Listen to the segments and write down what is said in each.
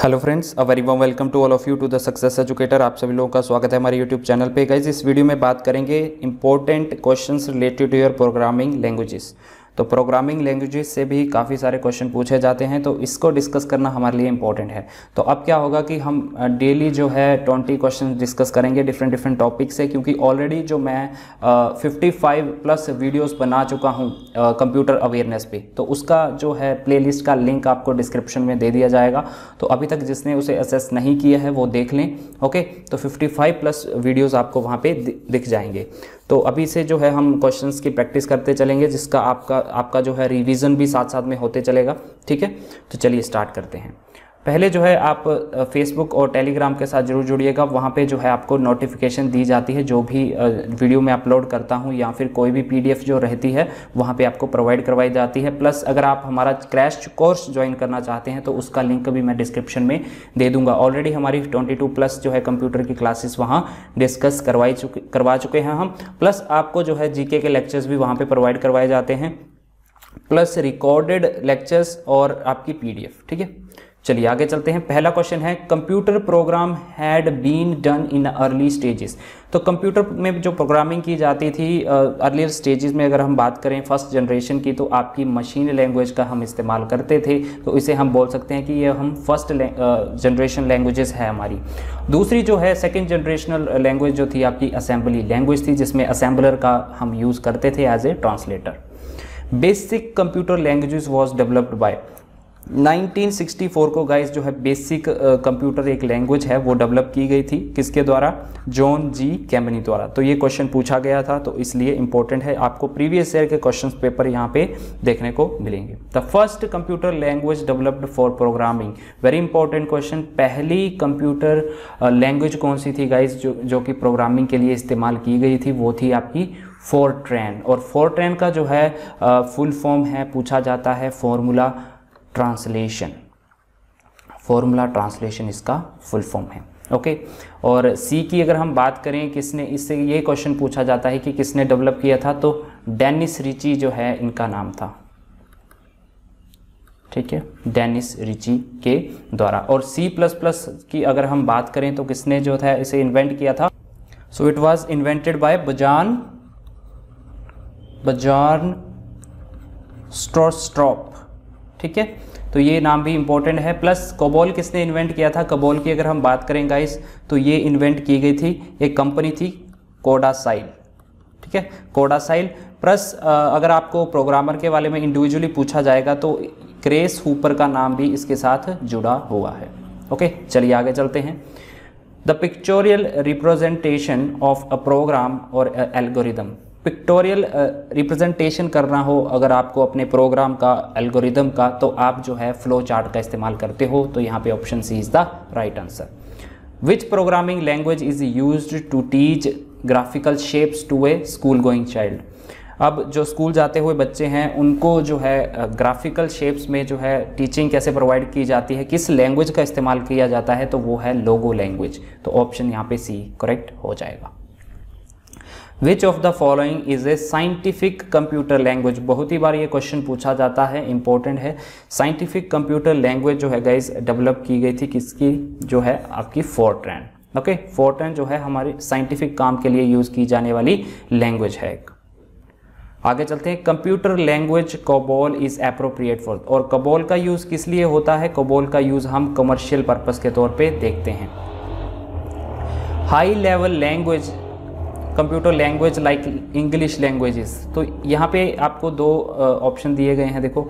Hello friends a very warm welcome to all of you to the success educator आप सभी लोगों का स्वागत है हमारे यूट्यूब चैनल पे। गाइज़ इस वीडियो में बात करेंगे important questions related to your programming languages तो प्रोग्रामिंग लैंग्वेजेस से भी काफ़ी सारे क्वेश्चन पूछे जाते हैं तो इसको डिस्कस करना हमारे लिए इंपॉर्टेंट है। तो अब क्या होगा कि हम डेली जो है ट्वेंटी क्वेश्चन डिस्कस करेंगे डिफरेंट डिफरेंट टॉपिक से, क्योंकि ऑलरेडी जो मैं फिफ्टी फाइव प्लस वीडियोस बना चुका हूँ कंप्यूटर अवेयरनेस पे। तो उसका जो है प्लेलिस्ट का लिंक आपको डिस्क्रिप्शन में दे दिया जाएगा। तो अभी तक जिसने उसे असेस नहीं किया है, वो देख लें। ओके तो 55 प्लस वीडियोस आपको वहाँ पे दिख जाएँगे। तो अभी से जो है हम क्वेश्चंस की प्रैक्टिस करते चलेंगे, जिसका आपका आपका जो है रिवीजन भी साथ साथ में होते चलेगा। ठीक है? तो चलिए स्टार्ट करते हैं। पहले जो है आप फेसबुक और टेलीग्राम के साथ ज़रूर जुड़िएगा। वहाँ पे जो है आपको नोटिफिकेशन दी जाती है, जो भी वीडियो मैं अपलोड करता हूँ या फिर कोई भी पीडीएफ जो रहती है, वहाँ पे आपको प्रोवाइड करवाई जाती है। प्लस अगर आप हमारा क्रैश कोर्स ज्वाइन करना चाहते हैं तो उसका लिंक भी मैं डिस्क्रिप्शन में दे दूँगा। ऑलरेडी हमारी ट्वेंटी प्लस जो है कंप्यूटर की क्लासेस वहाँ डिस्कस करवाई चुके, करवा चुके हैं हम। प्लस आपको जो है जी के लेक्चर्स भी वहाँ पर प्रोवाइड करवाए जाते हैं। प्लस रिकॉर्डेड लेक्चर्स और आपकी पीडीएफ ठीक है? चलिए आगे चलते हैं। पहला क्वेश्चन है computer program had been done in early stages तो कंप्यूटर में जो प्रोग्रामिंग की जाती थी अर्लियर स्टेजेस में अगर हम बात करें फ़र्स्ट जनरेशन की तो आपकी मशीन लैंग्वेज का हम इस्तेमाल करते थे। तो इसे हम बोल सकते हैं कि ये हम फ़र्स्ट जनरेशन लैंग्वेजेस है हमारी। दूसरी जो है सेकेंड जनरेशनल लैंग्वेज जो थी आपकी असेंबली लैंग्वेज थी, जिसमें असेंबलर का हम यूज़ करते थे as a translator basic computer languages was developed by 1964 को गाइस जो है बेसिक कंप्यूटर एक लैंग्वेज है, वो डेवलप की गई थी। किसके द्वारा? जॉन जी कैम्बनी द्वारा। तो ये क्वेश्चन पूछा गया था तो इसलिए इंपॉर्टेंट है। आपको प्रीवियस ईयर के क्वेश्चन पेपर यहाँ पे देखने को मिलेंगे। The first computer language developed for programming very important question पहली कंप्यूटर लैंग्वेज कौन सी थी गाइज़ जो जो कि प्रोग्रामिंग के लिए इस्तेमाल की गई थी, वो थी आपकी फोर ट्रेन और फोर ट्रेन का जो है फुल फॉर्म है, पूछा जाता है फॉर्मूला ट्रांसलेशन। फॉर्मूला ट्रांसलेशन इसका फुल फॉर्म है, ओके? और सी की अगर हम बात करें किसने, इससे ये क्वेश्चन पूछा जाता है कि किसने डेवलप किया था तो डेनिस रिची जो है इनका नाम था। ठीक है? डेनिस रिची के द्वारा। और सी प्लस प्लस की अगर हम बात करें तो किसने जो था, इसे इन्वेंट किया था? So it was invented by Bjarne Bjarne Stroustrup ठीक है? तो ये नाम भी इंपॉर्टेंट है। प्लस कोबोल किसने इन्वेंट किया था? कबोल की अगर हम बात करें गाइस तो ये इन्वेंट की गई थी। एक कंपनी थी कोडासाइल ठीक है? कोडासाइल प्लस अगर आपको प्रोग्रामर के बारे में इंडिविजुअली पूछा जाएगा तो क्रेस हुपर का नाम भी इसके साथ जुड़ा हुआ है। ओके चलिए आगे चलते हैं। The pictorial representation of a program और एल्गोरिदम पिक्टोरियल रिप्रेजेंटेशन uh, करना हो अगर आपको अपने प्रोग्राम का एल्गोरिदम का तो आप जो है फ्लो चार्ट का इस्तेमाल करते हो तो यहाँ पे option C is the right answer which programming language is use to teach graphical shapes to a school going child अब जो स्कूल जाते हुए बच्चे हैं उनको जो है ग्राफिकल uh, शेप्स में जो है टीचिंग कैसे प्रोवाइड की जाती है किस लैंग्वेज का इस्तेमाल किया जाता है तो वो है लोगो लैंग्वेज तो ऑप्शन यहाँ पे सी करेक्ट हो जाएगा. Which of the following is a scientific computer language बहुत ही बार ये क्वेश्चन पूछा जाता है इंपॉर्टेंट है। साइंटिफिक कंप्यूटर लैंग्वेज जो है गाइज़ डेवलप की गई थी किसकी? जो है आपकी फोर्ट्रैन ओके फोर्ट्रैन जो है हमारी साइंटिफिक काम के लिए यूज़ की जाने वाली लैंग्वेज है आगे चलते हैं। Computer language COBOL is appropriate for और कबोल का यूज़ किस लिए होता है? कबोल का यूज़ हम कमर्शियल पर्पज़ के तौर पे देखते हैं। High level language computer language like English languages तो यहाँ पे आपको दो ऑप्शन दिए गए हैं, देखो।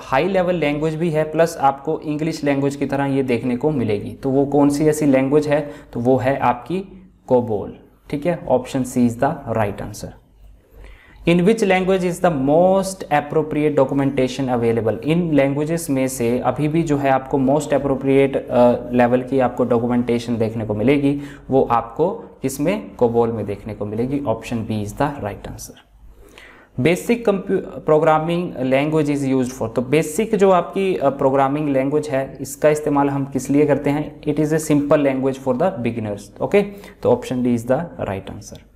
हाई लेवल लैंग्वेज भी है प्लस आपको इंग्लिश लैंग्वेज की तरह ये देखने को मिलेगी। तो वो कौन सी ऐसी लैंग्वेज है? तो वो है आपकी कोबोल ठीक है? Option C is the right answer in which language is the most appropriate documentation available in languages में से अभी भी जो है आपको मोस्ट अप्रोप्रिएट लेवल की आपको डॉक्यूमेंटेशन देखने को मिलेगी वो आपको इसमें कोबोल में देखने को मिलेगी। Option B is the right answer basic programming language is use for तो बेसिक जो आपकी प्रोग्रामिंग uh, लैंग्वेज है इसका इस्तेमाल हम किस लिए करते हैं? It is a simple language for the beginners okay तो option D is the right answer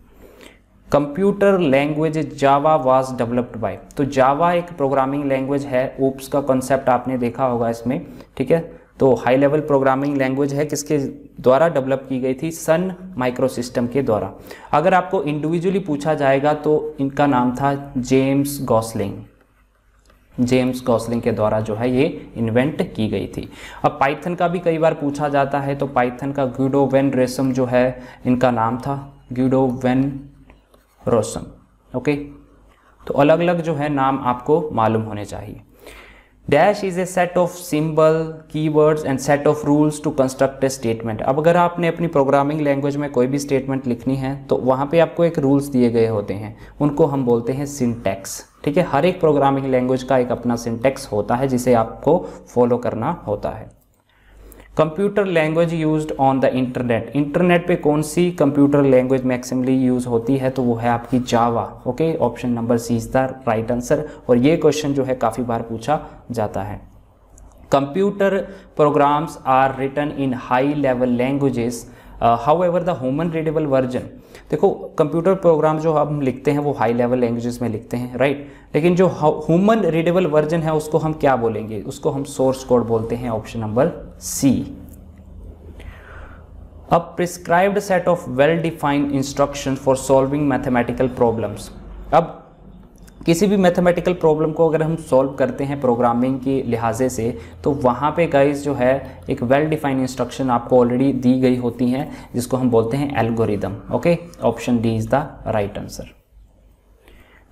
computer language Java was developed by तो जावा एक प्रोग्रामिंग लैंग्वेज है ओप्स का कॉन्सेप्ट आपने देखा होगा इसमें, ठीक है? तो हाई लेवल प्रोग्रामिंग लैंग्वेज है, किसके द्वारा डेवलप की गई थी? सन माइक्रो सिस्टम के द्वारा। अगर आपको इंडिविजुअली पूछा जाएगा तो इनका नाम था जेम्स गॉसलिंग जेम्स गॉसलिंग के द्वारा जो है ये इन्वेंट की गई थी। अब पाइथन का भी कई बार पूछा जाता है तो पाइथन का ग्यूडो वेन रेसम जो है, इनका नाम था ग्यूडो वेन रोसम ओके तो अलग अलग जो है नाम आपको मालूम होने चाहिए। Dash is a set of symbol keywords and set of rules to construct a statement अब अगर आपने अपनी प्रोग्रामिंग लैंग्वेज में कोई भी स्टेटमेंट लिखनी है तो वहाँ पे आपको एक रूल्स दिए गए होते हैं। उनको हम बोलते हैं सिंटैक्स ठीक है? हर एक प्रोग्रामिंग लैंग्वेज का एक अपना सिंटेक्स होता है, जिसे आपको फॉलो करना होता है। Computer language used on the internet. Internet पे कौन सी कंप्यूटर लैंग्वेज मैक्सिमली यूज़ होती है तो वो है आपकी Java okay option number C is the right answer और ये क्वेश्चन जो है, काफ़ी बार पूछा जाता है। Computer programs are written in high level languages however the human readable version देखो कंप्यूटर प्रोग्राम जो हम लिखते हैं, वो हाई लेवल लैंग्वेजेस में लिखते हैं राइट right? लेकिन जो ह्यूमन रीडेबल वर्जन है, उसको हम क्या बोलेंगे? उसको हम सोर्स कोड बोलते हैं option number C a prescribed set of well defined instruction for solving mathematical problems अब, किसी भी मैथमेटिकल प्रॉब्लम को अगर हम सॉल्व करते हैं प्रोग्रामिंग के लिहाजे से तो वहाँ पे गाइस जो है, एक वेल डिफाइंड इंस्ट्रक्शन आपको ऑलरेडी दी गई होती हैं, जिसको हम बोलते हैं algorithm okay option D is the right answer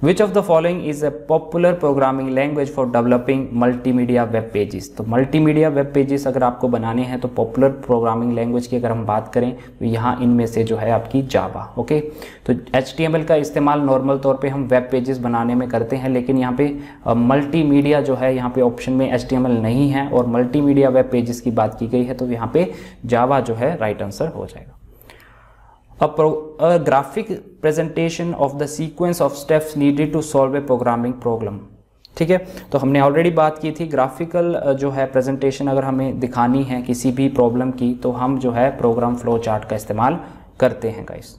which of the following is a popular programming language for developing multimedia web pages तो मल्टीमीडिया वेब पेजेस अगर आपको बनाने हैं तो पॉपुलर प्रोग्रामिंग लैंग्वेज की अगर हम बात करें तो यहाँ इनमें से जो है आपकी जावा ओके तो HTML का इस्तेमाल नॉर्मल तौर पे हम वेब पेजेस बनाने में करते हैं, लेकिन यहाँ पे मल्टीमीडिया जो है, यहाँ पे ऑप्शन में HTML नहीं है, और मल्टीमीडिया वेब पेजेस की बात की गई है तो यहाँ पे जावा जो है राइट आंसर हो जाएगा। A, a graphic presentation of the sequence of steps needed to solve a programming problem ठीक है तो हमने ऑलरेडी बात की थी ग्राफिकल जो है प्रेजेंटेशन अगर हमें दिखानी है किसी भी प्रॉब्लम की तो हम जो है प्रोग्राम फ्लो चार्ट का इस्तेमाल करते हैं guys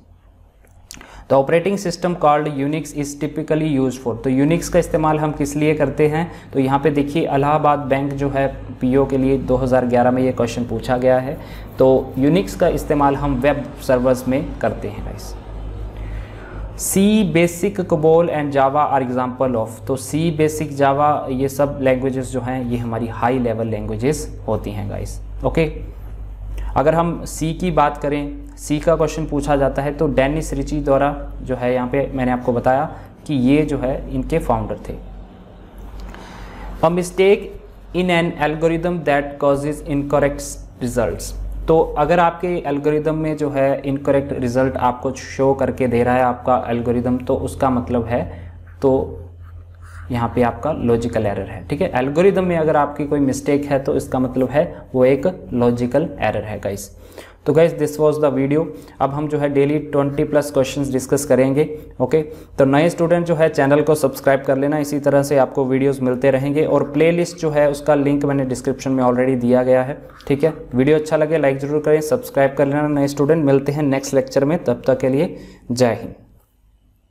the operating system called Unix is typically use for तो यूनिक्स का इस्तेमाल हम किस लिए करते हैं? तो यहाँ पे देखिए, अलाहाबाद बैंक जो है पीओ के लिए 2011 में ये क्वेश्चन पूछा गया है। तो यूनिक्स का इस्तेमाल हम वेब सर्वर्स में करते हैं guys C BASIC COBOL and Java are example of तो सी बेसिक जावा ये सब लैंग्वेजेस जो हैं, ये हमारी हाई लेवल लैंग्वेजेस होती हैं गाइस ओके अगर हम सी की बात करें सी का क्वेश्चन पूछा जाता है तो डेनिस रिची द्वारा जो है यहाँ पे मैंने आपको बताया कि ये जो है इनके फाउंडर थे। A mistake in an algorithm that causes incorrect results तो अगर आपके एल्गोरिदम में जो है इनकरेक्ट रिज़ल्ट आपको शो करके दे रहा है आपका एल्गोरिदम तो उसका मतलब है तो यहाँ पे आपका लॉजिकल एरर है, ठीक है? एल्गोरिदम में अगर आपकी कोई मिस्टेक है तो इसका मतलब है वो एक लॉजिकल एरर है गाइस तो guys this was the video अब हम जो है डेली 20 प्लस क्वेश्चन डिस्कस करेंगे ओके तो नए स्टूडेंट जो है चैनल को सब्सक्राइब कर लेना, इसी तरह से आपको वीडियोज़ मिलते रहेंगे और प्लेलिस्ट जो है उसका लिंक मैंने डिस्क्रिप्शन में ऑलरेडी दिया गया है, ठीक है? वीडियो अच्छा लगे लाइक ज़रूर करें सब्सक्राइब कर लेना नए स्टूडेंट मिलते हैं नेक्स्ट लेक्चर में, तब तक के लिए जय हिंद।